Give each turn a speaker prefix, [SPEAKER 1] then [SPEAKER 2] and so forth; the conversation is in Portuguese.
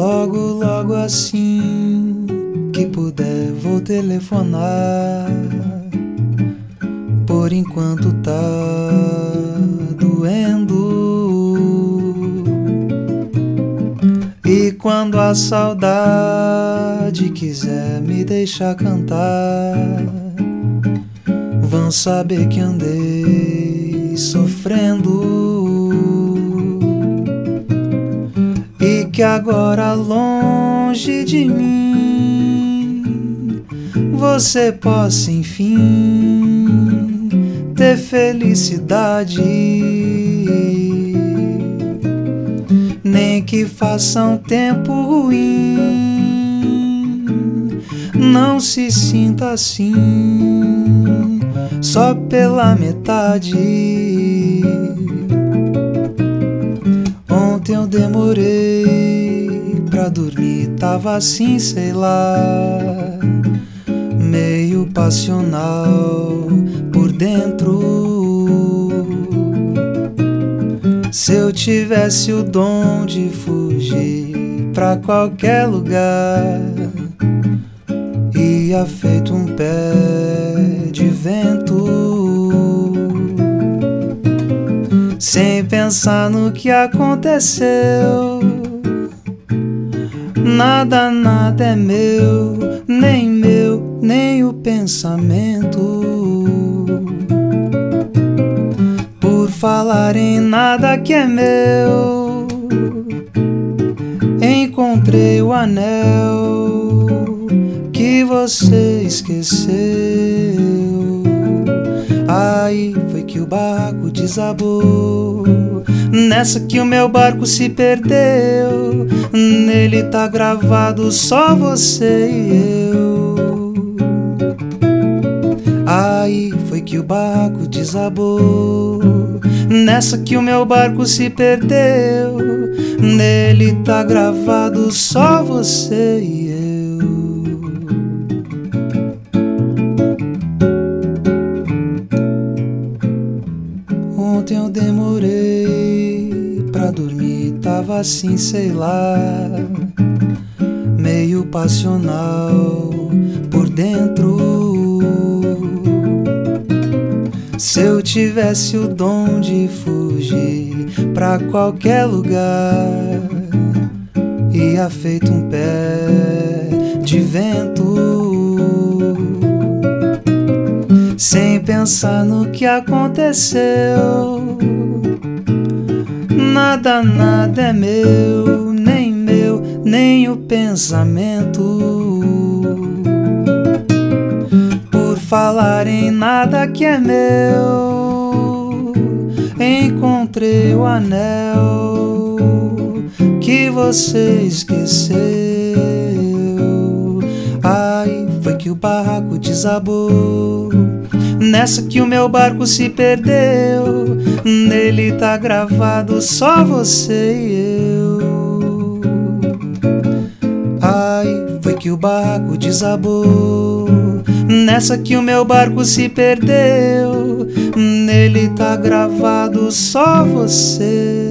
[SPEAKER 1] Logo, logo assim que puder, vou telefonar. Por enquanto tá doendo. E quando a saudade quiser me deixar cantar, vão saber que andei sofrendo. Que agora longe de mim você possa enfim ter felicidade. Nem que faça um tempo ruim, não se sinta assim, só pela metade. Ontem eu demorei dormir, tava assim, sei lá, meio passional por dentro. Se eu tivesse o dom de fugir pra qualquer lugar, ia feito um pé de vento, sem pensar no que aconteceu. Nada, nada é meu, nem meu, nem o pensamento. Por falar em nada que é meu, encontrei o anel que você esqueceu. Aí foi que o barco desabou. Nessa que o meu barco se perdeu. Nele tá gravado só você e eu. Aí foi que o barco desabou. Nessa que o meu barco se perdeu. Nele tá gravado só você e eu. Ontem eu demorei pra dormir, tava assim, sei lá, meio passional por dentro. Se eu tivesse o dom de fugir pra qualquer lugar, ia feito um pé de vento sem pensar no que aconteceu. Nada, nada é meu, nem meu, nem o pensamento. Por falar em nada que é meu, encontrei o anel que você esqueceu. Foi que o barco desabou. Nessa que o meu barco se perdeu, nele tá gravado só você e eu. Ai, foi que o barco desabou. Nessa que o meu barco se perdeu, nele tá gravado só você